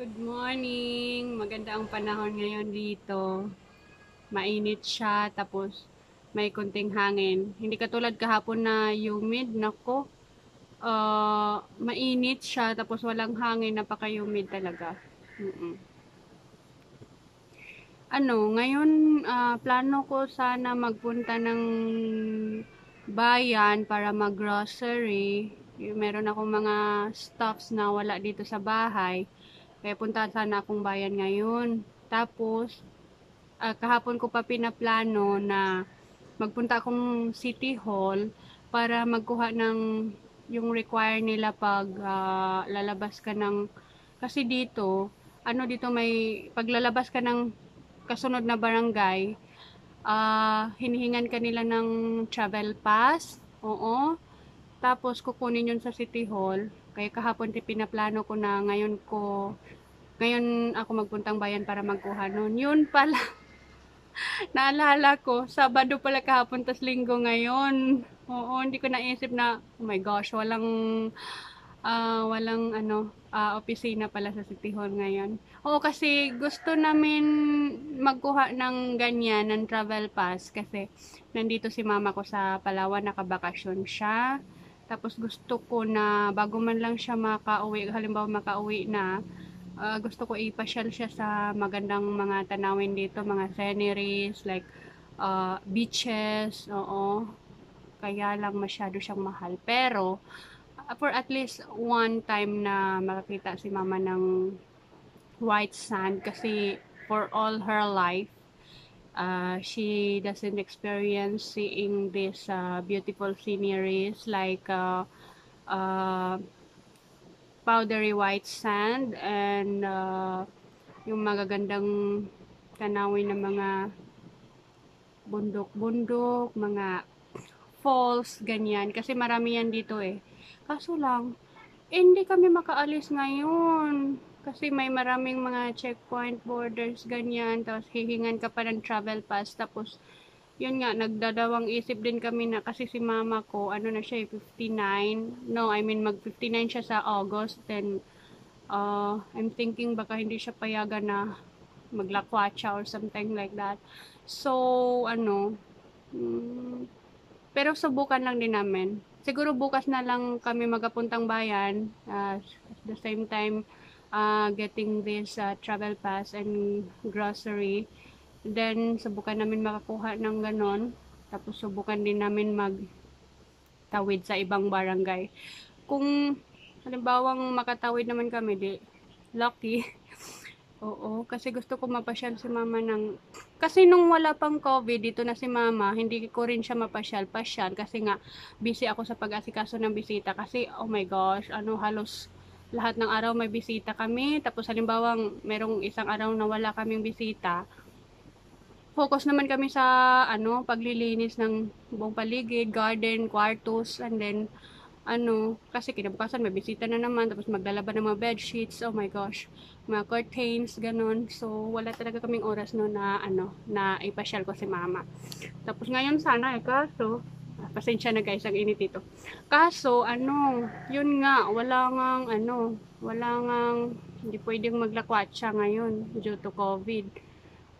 Good morning! Maganda ang panahon ngayon dito. Mainit siya, tapos may kunting hangin. Hindi katulad kahapon na humid, nako. Uh, mainit siya, tapos walang hangin, napaka-humid talaga. Mm -mm. Ano, ngayon, uh, plano ko sana magpunta ng bayan para mag-grocery. Meron akong mga stuffs na wala dito sa bahay kaya punta sana akong bayan ngayon. Tapos, uh, kahapon ko pa pinaplano na magpunta akong City Hall para magkuha ng yung require nila pag uh, lalabas ka ng kasi dito ano dito may paglalabas ka ng kasunod na barangay uh, hinihingan ka nila ng travel pass oo tapos kukunin yun sa City Hall kaya kahapon pinaplano ko na ngayon ko, ngayon ako magpuntang bayan para magkuha nun. Yun pala. Naalala ko, Sabado pala kahapon, tas linggo ngayon. Oo, hindi ko naisip na, oh my gosh, walang, uh, walang ano, uh, opisina pala sa City Hall ngayon. Oo, kasi gusto namin magkuha ng ganyan, ng travel pass, kasi nandito si mama ko sa Palawan, nakabakasyon siya. Tapos gusto ko na bago man lang siya makauwi, halimbawa makauwi na, uh, gusto ko ipasyal siya sa magandang mga tanawin dito, mga sceneries, like uh, beaches, oo. Kaya lang masyado siyang mahal. Pero, uh, for at least one time na makakita si mama ng white sand kasi for all her life, uh, she doesn't experience seeing these uh, beautiful sceneries like uh, uh, powdery white sand and uh, yung magagandang tanawin ng mga bundok-bundok, mga falls, ganyan. Kasi marami yan dito eh. Kaso lang, eh, hindi kami makaalis ngayon kasi may maraming mga checkpoint borders, ganyan. Tapos hihingan ka pa ng travel pass. Tapos, yun nga, nagdadawang isip din kami na kasi si mama ko, ano na siya, 59. No, I mean, mag-59 siya sa August. Then, uh, I'm thinking baka hindi siya payagan na maglakwacha or something like that. So, ano, mm, pero subukan lang din namin. Siguro bukas na lang kami magapuntang bayan. Uh, at the same time, uh, getting this uh, travel pass and grocery. Then, subukan namin makakuha ng ganon. Tapos, subukan din namin mag tawid sa ibang barangay. Kung, halimbawang makatawid naman kami, di, lucky. Oo, kasi gusto ko mapasyal si mama ng... Kasi nung wala pang COVID, dito na si mama, hindi ko rin siya mapasyal, pasyal. Kasi nga, busy ako sa pag-asikaso ng bisita. Kasi, oh my gosh, ano, halos lahat ng araw may bisita kami. Tapos halimbawa, merong isang araw na wala kaming bisita. Focus naman kami sa ano, paglilinis ng buong paligid, garden, kwartos, and then ano, kasi kinabukasan may bisita na naman, tapos maglalaban ng mga bed sheets, oh my gosh, mga curtains, ganun. So, wala talaga kaming oras no na, ano, na ipasyal ko si mama. Tapos ngayon sana, eh, kaso, pasensya na guys, ang init ito. Kaso, ano, yun nga, wala ngang, ano, wala ngang, hindi pwedeng maglakwatsa ngayon due to COVID.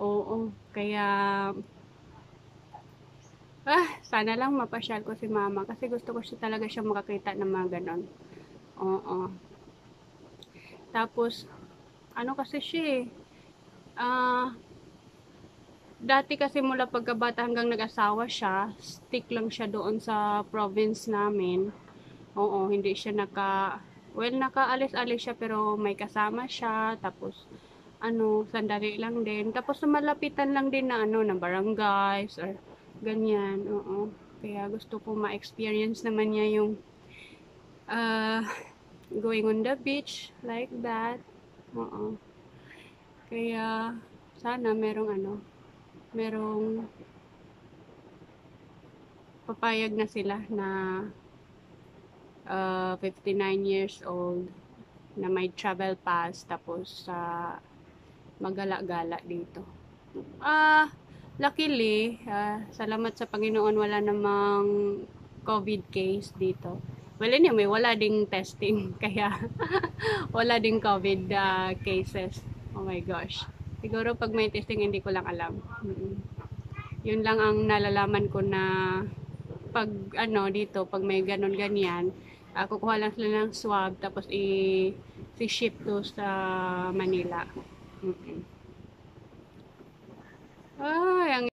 Oo, kaya, ah, sana lang mapasyal ko si mama kasi gusto ko siya talaga siya makakita ng mga ganon. Oo. Tapos, ano kasi siya eh, ah, dati kasi mula pagkabata hanggang nag-asawa siya, stick lang siya doon sa province namin. Oo, hindi siya naka, well, nakaalis-alis siya pero may kasama siya, tapos, ano, sandali lang din. Tapos, malapitan lang din na, ano, ng barangays, or ganyan, oo. Kaya gusto ko ma-experience naman niya yung, uh, going on the beach, like that. Oo. Kaya, sana merong ano, merong papayag na sila na uh, 59 years old na may travel pass tapos sa uh, magala-gala dito. Ah, luckily, uh, salamat sa Panginoon wala namang COVID case dito. Well, anyway, wala ding testing. Kaya, wala ding COVID uh, cases. Oh my gosh. Siguro pag may testing, hindi ko lang alam. Yun lang ang nalalaman ko na pag ano dito, pag may ganon ganyan, uh, kukuha lang sila ng swab tapos i ship to sa Manila. Mm-mm. Ay, ang